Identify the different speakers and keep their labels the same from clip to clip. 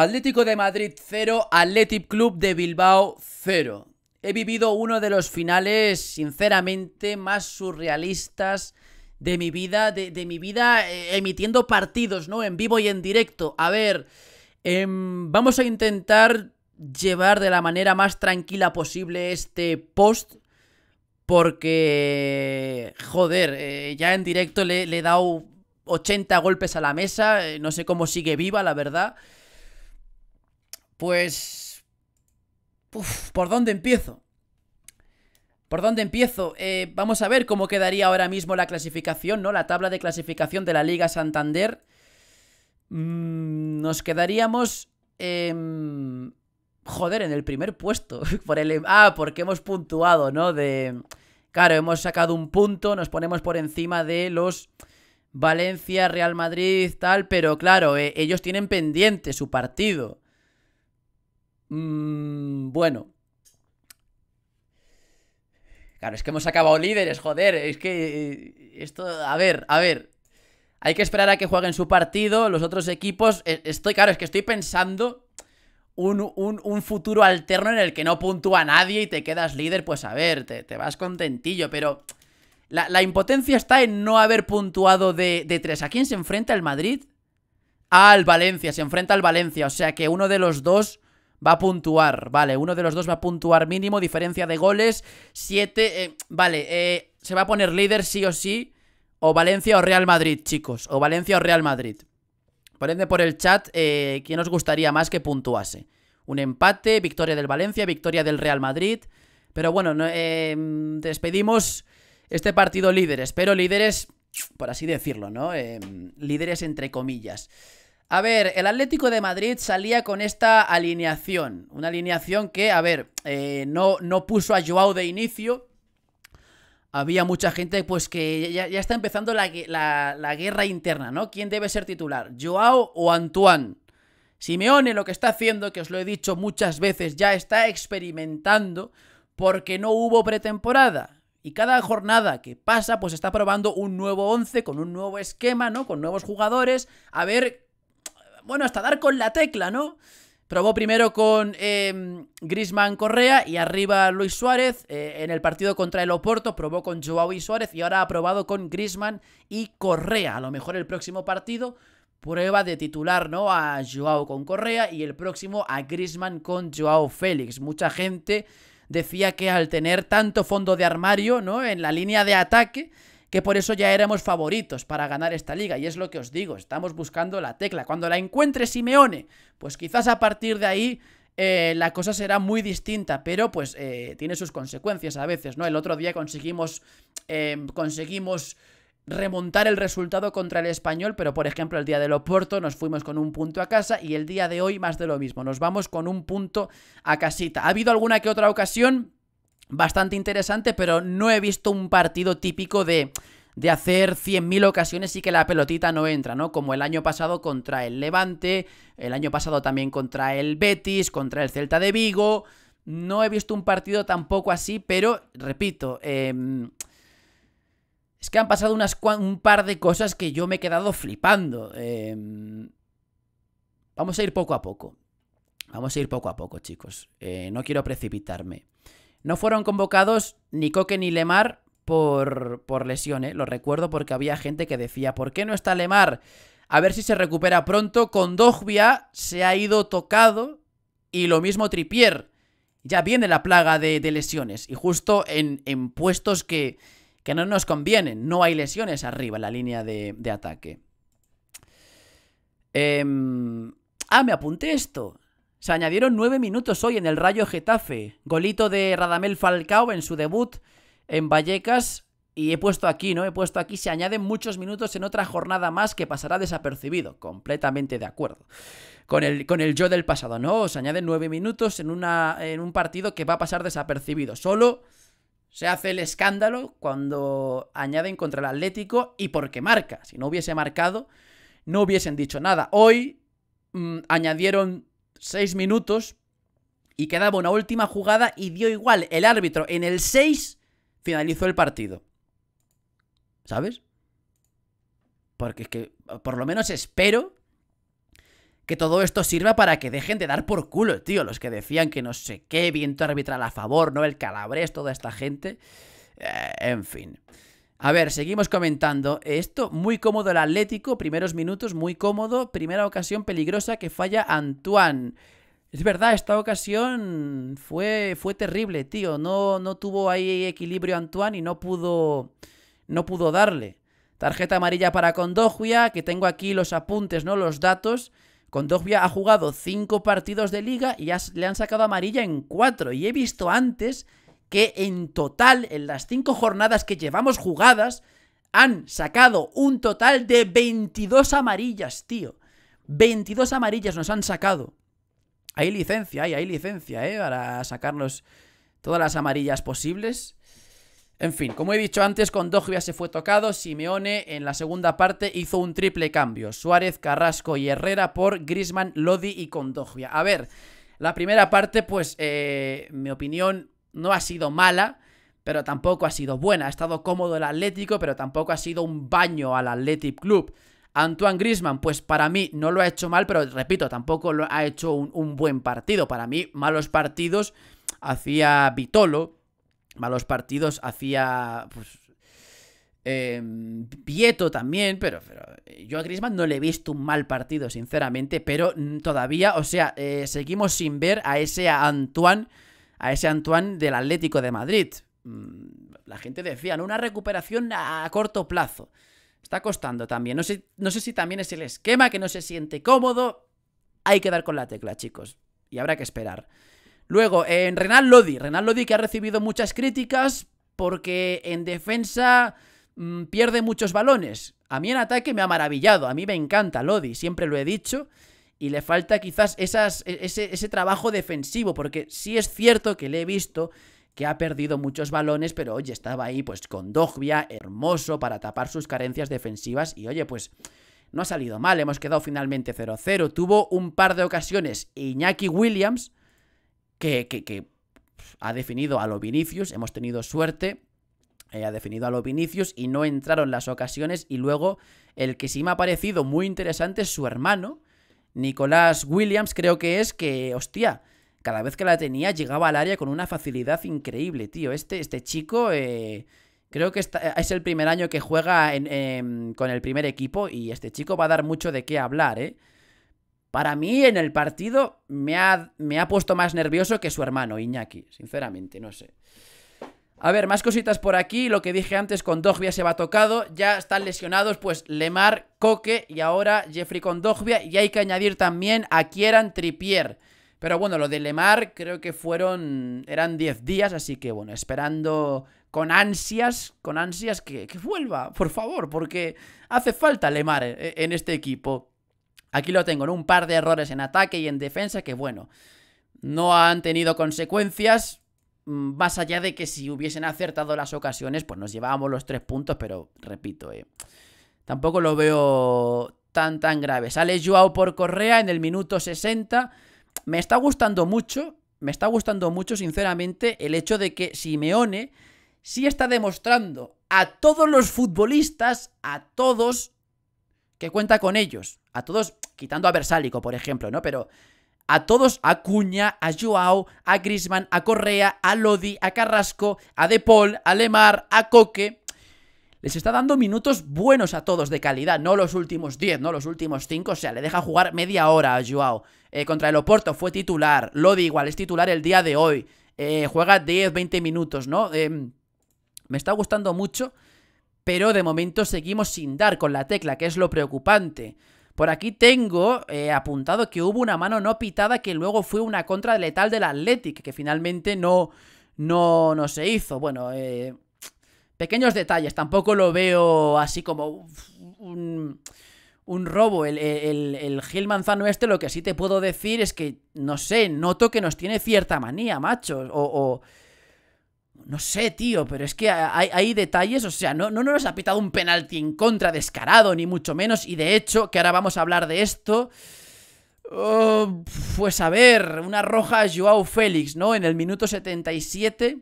Speaker 1: Atlético de Madrid 0, Athletic Club de Bilbao 0. He vivido uno de los finales, sinceramente, más surrealistas de mi vida, de, mi vida eh, emitiendo partidos, ¿no? En vivo y en directo. A ver, em, vamos a intentar llevar de la manera más tranquila posible este post. Porque, joder, eh, ya en directo le, le, he dado 80 golpes a la mesa. Eh, no sé cómo sigue viva, la verdad. Pues... ¿Por dónde empiezo? ¿Por dónde empiezo? Eh, vamos a ver cómo quedaría ahora mismo la clasificación, ¿no? La tabla de clasificación de la Liga Santander. Mm, nos quedaríamos... joder, en el primer puesto. el, ah, porque hemos puntuado, ¿no? De... Claro, hemos sacado un punto, nos ponemos por encima de los Valencia, Real Madrid, tal, pero claro, eh, ellos tienen pendiente su partido. Mmm, bueno. Claro, es que hemos acabado líderes, joder. Es que eh, esto, a ver, a ver. Hay que esperar a que jueguen su partido, los otros equipos. Eh, estoy, claro, es que estoy pensando un, un, futuro alterno en el que no puntúa nadie y te quedas líder. Pues a ver, te, te vas contentillo, pero la, la, impotencia está en no haber puntuado de, de tres. ¿A quién se enfrenta el Madrid? Al Valencia, se enfrenta al Valencia. O sea que uno de los dos va a puntuar, vale, uno de los dos va a puntuar mínimo, diferencia de goles, 7, eh, vale, eh, se va a poner líder sí o sí, o Valencia o Real Madrid, chicos, o Valencia o Real Madrid. Ponedme por el chat eh, quién os gustaría más que puntuase. Un empate, victoria del Valencia, victoria del Real Madrid. Pero bueno, eh, despedimos este partido líderes, pero líderes, por así decirlo, ¿no? líderes entre comillas. A ver, el Atlético de Madrid salía con esta alineación. Una alineación que, a ver, eh, no, no puso a Joao de inicio. Había mucha gente pues que ya, está empezando la, la, guerra interna, ¿no? ¿Quién debe ser titular? ¿Joao o Antoine? Simeone lo que está haciendo, que os lo he dicho muchas veces, ya está experimentando porque no hubo pretemporada. Y cada jornada que pasa, pues está probando un nuevo 11 con un nuevo esquema, ¿no? Con nuevos jugadores. A ver bueno, hasta dar con la tecla, ¿no? Probó primero con eh, Grisman Correa y arriba Luis Suárez. Eh, en el partido contra el Oporto probó con Joao y Suárez y ahora ha probado con Grisman y Correa. A lo mejor el próximo partido prueba de titular, ¿no? A Joao con Correa y el próximo a Grisman con Joao Félix. Mucha gente decía que al tener tanto fondo de armario, ¿no? En la línea de ataque que por eso ya éramos favoritos para ganar esta liga. Y es lo que os digo, estamos buscando la tecla. Cuando la encuentre Simeone, pues quizás a partir de ahí eh, la cosa será muy distinta, pero pues eh, tiene sus consecuencias a veces, ¿no? El otro día conseguimos, em, conseguimos remontar el resultado contra el español, pero por ejemplo el día del Oporto nos fuimos con un punto a casa y el día de hoy más de lo mismo, nos vamos con un punto a casita. ¿Ha habido alguna que otra ocasión? Bastante interesante, pero no he visto un partido típico de, de hacer 100.000 ocasiones y que la pelotita no entra, ¿no? Como el año pasado contra el Levante, el año pasado también contra el Betis, contra el Celta de Vigo. No he visto un partido tampoco así, pero repito, em, es que han pasado unas un par de cosas que yo me he quedado flipando. Em, vamos a ir poco a poco. Vamos a ir poco a poco, chicos. Eh, no quiero precipitarme. No fueron convocados ni Coque ni Lemar por, por ¿eh? Lo recuerdo porque había gente que decía, ¿por qué no está Lemar? A ver si se recupera pronto. Con Dogbia se ha ido tocado y lo mismo Tripier. Ya viene la plaga de, lesiones y justo en, en puestos que, que, no nos convienen. No hay lesiones arriba en la línea de, de ataque. Eh... Ah, me apunté esto. Se añadieron nueve minutos hoy en el Rayo Getafe. Golito de Radamel Falcao en su debut en Vallecas. Y he puesto aquí, ¿no? He puesto aquí, se añaden muchos minutos en otra jornada más que pasará desapercibido. Completamente de acuerdo. Con el, con el yo del pasado, ¿no? Se añaden nueve minutos en, una, en un partido que va a pasar desapercibido. Solo se hace el escándalo cuando añaden contra el Atlético y porque marca. Si no hubiese marcado, no hubiesen dicho nada. Hoy mm, añadieron 6 minutos y quedaba una última jugada y dio igual. El árbitro en el 6 finalizó el partido. ¿Sabes? Porque es que por lo menos espero que todo esto sirva para que dejen de dar por culo, tío. Los que decían que no sé qué, viento arbitral a favor, ¿no? El Calabres, toda esta gente. Eh, en fin. A ver, seguimos comentando. Esto, muy cómodo el Atlético, primeros minutos, muy cómodo. Primera ocasión peligrosa que falla Antoine. Es verdad, esta ocasión fue, fue terrible, tío. No, no tuvo ahí equilibrio Antoine y no pudo, no pudo darle. Tarjeta amarilla para Condogbia, que tengo aquí los apuntes, ¿no? Los datos. Condogbia ha jugado 5 partidos de liga y le han sacado amarilla en 4. Y he visto antes que en total, en las 5 jornadas que llevamos jugadas, han sacado un total de 22 amarillas, tío. 22 amarillas nos han sacado. Hay licencia, hay, hay licencia, ¿eh? Para sacarnos todas las amarillas posibles. En fin, como he dicho antes, con Dogbia se fue tocado, Simeone en la segunda parte hizo un triple cambio, Suárez, Carrasco y Herrera por Grisman, Lodi y Condogbia. A ver, la primera parte, pues, eh, mi opinión no ha sido mala, pero tampoco ha sido buena. Ha estado cómodo el Atlético, pero tampoco ha sido un baño al Athletic Club. Antoine Grisman, pues para mí no lo ha hecho mal, pero repito, tampoco lo ha hecho un, buen partido. Para mí, malos partidos hacía Vitolo, malos partidos hacía pues eh, Pieto también, pero, yo a Griezmann no le he visto un mal partido, sinceramente, pero todavía, o sea, eh, seguimos sin ver a ese Antoine, a ese Antoine del Atlético de Madrid. Mm, la gente decía, ¿no? una recuperación a corto plazo. Está costando también. No sé, no sé si también es el esquema que no se siente cómodo. Hay que dar con la tecla, chicos. Y habrá que esperar. Luego, en Renan Lodi. Renan Lodi que ha recibido muchas críticas porque en defensa mm, pierde muchos balones. A mí en ataque me ha maravillado. A mí me encanta Lodi, siempre lo he dicho. Y le falta quizás esas, e, ese, ese trabajo defensivo, porque sí es cierto que le he visto que ha perdido muchos balones, pero oye, estaba ahí pues con Dogbia, hermoso, para tapar sus carencias defensivas. Y oye, pues no ha salido mal, hemos quedado finalmente 0-0. Tuvo un par de ocasiones Iñaki Williams que, ha definido a los Vinicius, hemos tenido suerte, eh, ha definido a los Vinicius y no entraron las ocasiones y luego el que sí me ha parecido muy interesante es su hermano, Nicolás Williams creo que es que, hostia, cada vez que la tenía llegaba al área con una facilidad increíble, tío, este, este chico... Eh, creo que es el primer año que juega con el primer equipo y este chico va a dar mucho de qué hablar, ¿eh? Para mí, en el partido, me ha, me ha puesto más nervioso que su hermano, Iñaki. Sinceramente, no sé. A ver, más cositas por aquí. Lo que dije antes con Dogbia se va tocado. Ya están lesionados, pues, Lemar, Coque y ahora Jeffrey con Dogbia. Y hay que añadir también a Kieran Trippier. Pero bueno, lo de Lemar creo que fueron... Eran 10 días, así que bueno, esperando con ansias, con ansias que, que vuelva, por favor, porque hace falta Lemar eh, en este equipo. Aquí lo tengo, en Un par de errores en ataque y en defensa que, bueno, no han tenido consecuencias. Mm, más allá de que si hubiesen acertado las ocasiones, pues nos llevábamos los tres puntos, pero repito, eh, tampoco lo veo tan tan grave. Sale Joao por Correa en el minuto 60. Me está gustando mucho, me está gustando mucho, sinceramente, el hecho de que Simeone sí está demostrando a todos los futbolistas, a todos, que cuenta con ellos. A todos, quitando a Versálico, por ejemplo, ¿no? Pero a todos, a Cuña, a Joao, a Grisman, a Correa, a Lodi, a Carrasco, a De Paul, a Lemar, a Coque. Les está dando minutos buenos a todos de calidad, no los últimos 10, no los últimos 5, o sea, le deja jugar media hora a Joao. Eh, contra el Oporto fue titular, Lodi igual, es titular el día de hoy. Eh, juega 10, 20 minutos, ¿no? Em, me está gustando mucho pero de momento seguimos sin dar con la tecla, que es lo preocupante. Por aquí tengo eh, apuntado que hubo una mano no pitada que luego fue una contra letal del Athletic, que finalmente no, no, no se hizo. Bueno, eh, pequeños detalles, tampoco lo veo así como un, un robo. El, el, el, Gil Manzano este lo que sí te puedo decir es que, no sé, noto que nos tiene cierta manía, macho. o no sé, tío, pero es que hay, detalles, o sea, no, no nos ha pitado un penalti en contra descarado, ni mucho menos, y de hecho, que ahora vamos a hablar de esto, oh, pues a ver, una roja a Joao Félix, ¿no? En el minuto 77,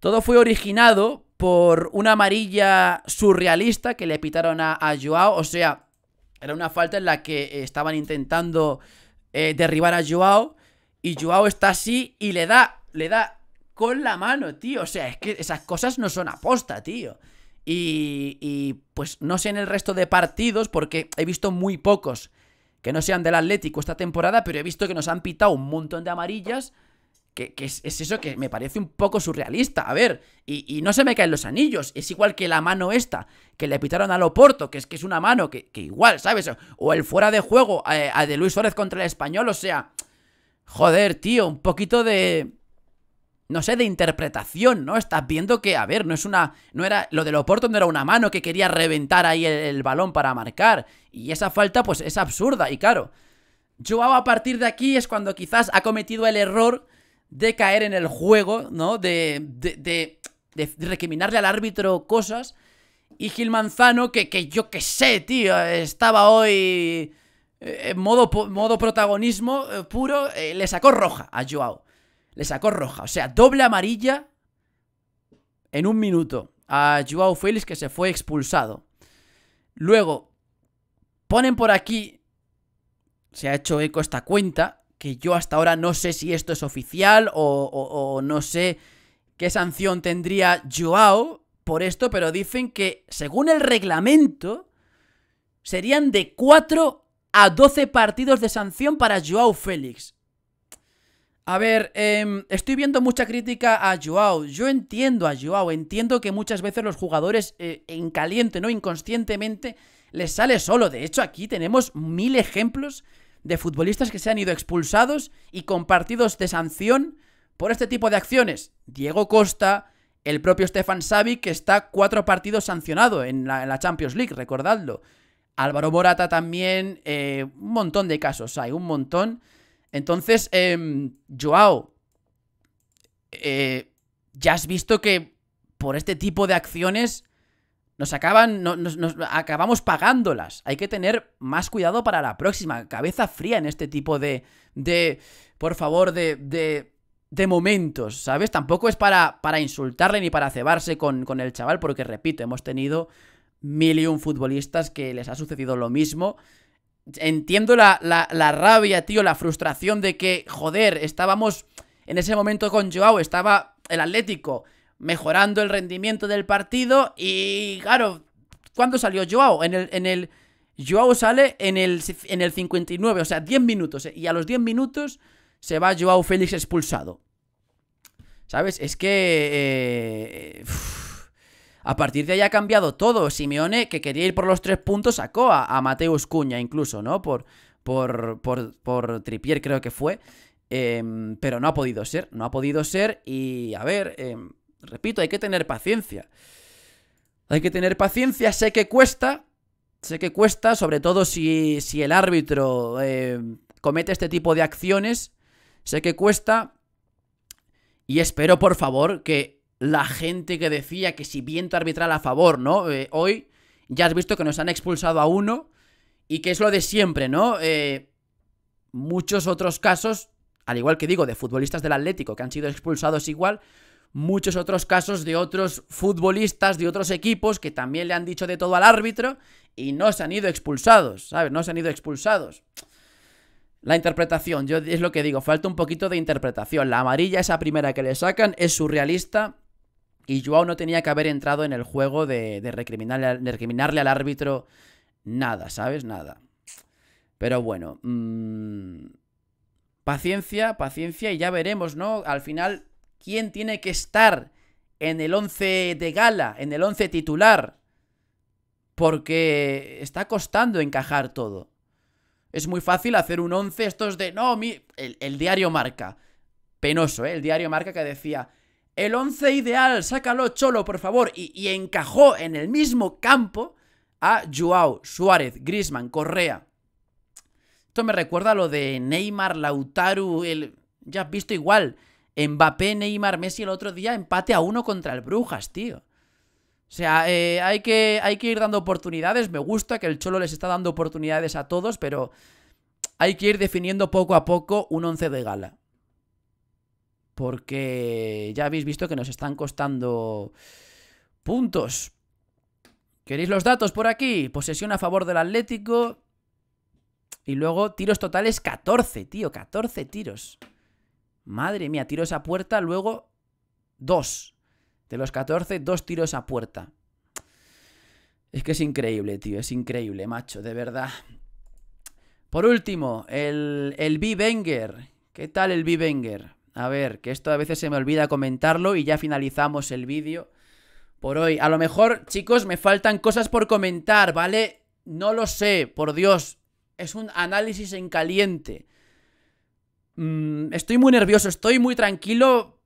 Speaker 1: todo fue originado por una amarilla surrealista que le pitaron a, a Joao, o sea, Era una falta en la que estaban intentando eh, derribar a Joao. Y Joao está así y le da, le da con la mano, tío. O sea, es que esas cosas no son aposta, tío. Y, y pues no sé en el resto de partidos, porque he visto muy pocos que no sean del Atlético esta temporada, pero he visto que nos han pitado un montón de amarillas. Que, es, eso que me parece un poco surrealista. A ver, y, no se me caen los anillos. Es igual que la mano esta, que le pitaron a Loporto, que es que es una mano que, igual, ¿sabes? O el fuera de juego a de Luis Suárez contra el español, o sea. Joder, tío, un poquito de no sé, de interpretación, ¿no? Estás viendo que, a ver, no es una. No era. Lo de Oporto no era una mano que quería reventar ahí el, balón para marcar. Y esa falta, pues, es absurda. Y claro, Joao a partir de aquí es cuando quizás ha cometido el error de caer en el juego, ¿no? De. de, de, de recriminarle al árbitro cosas. Y Gil Manzano, que, que yo qué sé, tío, estaba hoy. Eh, en modo, modo protagonismo eh, puro, eh, le sacó roja a Joao le sacó roja. O sea, doble amarilla en un minuto a Joao Félix que se fue expulsado. Luego, ponen por aquí, se ha hecho eco esta cuenta, que yo hasta ahora no sé si esto es oficial o, no sé qué sanción tendría Joao por esto, pero dicen que según el reglamento serían de 4 a 12 partidos de sanción para Joao Félix. A ver, em, estoy viendo mucha crítica a Joao. Yo entiendo a Joao, entiendo que muchas veces los jugadores eh, en caliente, ¿no? Inconscientemente, les sale solo. De hecho, aquí tenemos mil ejemplos de futbolistas que se han ido expulsados y con partidos de sanción por este tipo de acciones. Diego Costa, el propio Stefan Savic, que está cuatro partidos sancionado en la, Champions League, recordadlo. Álvaro Morata también, eh, un montón de casos hay, un montón. Entonces, eh, Joao, eh, ya has visto que por este tipo de acciones nos acaban, acabamos pagándolas. Hay que tener más cuidado para la próxima. Cabeza fría en este tipo de, de por favor, de, de, de momentos, ¿sabes? Tampoco es para, para insultarle ni para cebarse con, con el chaval, porque repito, hemos tenido mil y un futbolistas que les ha sucedido lo mismo entiendo la, la, rabia, tío, la frustración de que, joder, estábamos en ese momento con Joao, estaba el Atlético mejorando el rendimiento del partido y, claro, ¿cuándo salió Joao? En el, en el Joao sale en el, en el 59, o sea, 10 minutos, y a los 10 minutos se va Joao Félix expulsado. ¿Sabes? Es que... Eh, a partir de ahí ha cambiado todo. Simeone, que quería ir por los tres puntos, sacó a, Mateus Cuña incluso, ¿no? Por, por, por, por Tripier creo que fue. Em, pero no ha podido ser, no ha podido ser. Y a ver, em, repito, hay que tener paciencia. Hay que tener paciencia, sé que cuesta, sé que cuesta, sobre todo si, si el árbitro em, comete este tipo de acciones, sé que cuesta. Y espero, por favor, que la gente que decía que si viento arbitral a favor, ¿no? Eh, hoy ya has visto que nos han expulsado a uno y que es lo de siempre, ¿no? Eh, muchos otros casos, al igual que digo, de futbolistas del Atlético que han sido expulsados igual, muchos otros casos de otros futbolistas de otros equipos que también le han dicho de todo al árbitro y no se han ido expulsados, ¿sabes? No se han ido expulsados. La interpretación, yo es lo que digo, falta un poquito de interpretación. La amarilla, esa primera que le sacan, es surrealista y Joao no tenía que haber entrado en el juego de, recriminarle, al árbitro nada, ¿sabes? Nada. Pero bueno. Mmm, paciencia, paciencia y ya veremos, ¿no? Al final, ¿quién tiene que estar en el 11 de gala, en el 11 titular? Porque está costando encajar todo. Es muy fácil hacer un 11, estos de... No, mi... el, el diario marca. Penoso, ¿eh? El diario marca que decía... El once ideal, sácalo Cholo, por favor. Y, encajó en el mismo campo a Joao, Suárez, Grisman, Correa. Esto me recuerda a lo de Neymar, Lautaro. Ya has visto igual. Mbappé, Neymar, Messi el otro día empate a uno contra el Brujas, tío. O sea, eh, hay, que, hay que ir dando oportunidades. Me gusta que el Cholo les está dando oportunidades a todos, pero hay que ir definiendo poco a poco un once de gala. Porque ya habéis visto que nos están costando puntos. ¿Queréis los datos por aquí? Posesión a favor del Atlético. Y luego tiros totales 14, tío, 14 tiros. Madre mía, tiros a puerta, luego 2. De los 14, 2 tiros a puerta. Es que es increíble, tío, es increíble, macho, de verdad. Por último, el, el B-Banger. ¿Qué tal el B-Banger? A ver, que esto a veces se me olvida comentarlo y ya finalizamos el vídeo por hoy. A lo mejor, chicos, me faltan cosas por comentar, ¿vale? No lo sé, por Dios. Es un análisis en caliente. Mm, estoy muy nervioso, estoy muy tranquilo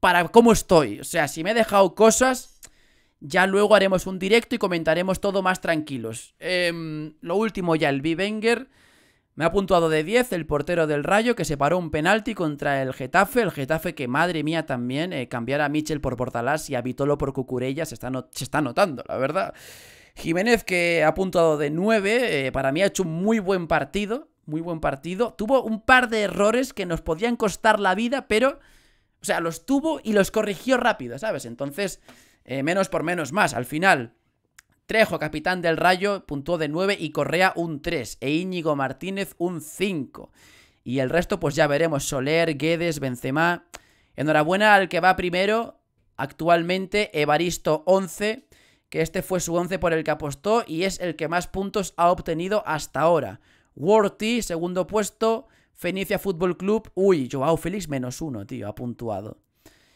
Speaker 1: para cómo estoy. O sea, si me he dejado cosas, ya luego haremos un directo y comentaremos todo más tranquilos. Em, lo último ya, el B-Banger. Me ha puntuado de 10 el portero del Rayo que se paró un penalti contra el Getafe. El Getafe que, madre mía, también eh, a Michel por Portalás y a Vitolo por Cucurella se está, se está notando, la verdad. Jiménez que ha puntuado de 9, eh, para mí ha hecho un muy buen partido, muy buen partido. Tuvo un par de errores que nos podían costar la vida, pero, o sea, los tuvo y los corrigió rápido, ¿sabes? Entonces, eh, menos por menos más. Al final, Trejo, capitán del Rayo, puntuó de 9 y Correa un 3. E Íñigo Martínez un 5. Y el resto, pues ya veremos. Soler, Guedes, Benzema. Enhorabuena al que va primero. Actualmente, Evaristo 11. Que este fue su 11 por el que apostó y es el que más puntos ha obtenido hasta ahora. Worthy, segundo puesto. Fenicia Fútbol Club. Uy, Joao Félix menos uno, tío, ha puntuado.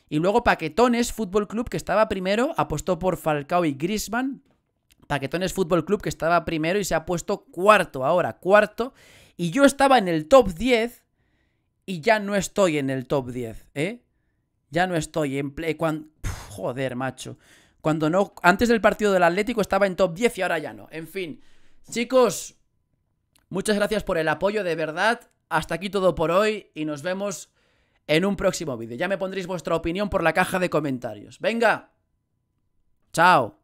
Speaker 1: Y luego Paquetones Fútbol Club, que estaba primero, apostó por Falcao y Grisman. Paquetones Fútbol Club, que estaba primero y se ha puesto cuarto ahora, cuarto. Y yo estaba en el top 10 y ya no estoy en el top 10, ¿eh? Ya no estoy en play. Cuando... joder, macho. Cuando no. Antes del partido del Atlético estaba en top 10 y ahora ya no. En fin. Chicos, muchas gracias por el apoyo, de verdad. Hasta aquí todo por hoy y nos vemos en un próximo vídeo. Ya me pondréis vuestra opinión por la caja de comentarios. ¡Venga! ¡Chao!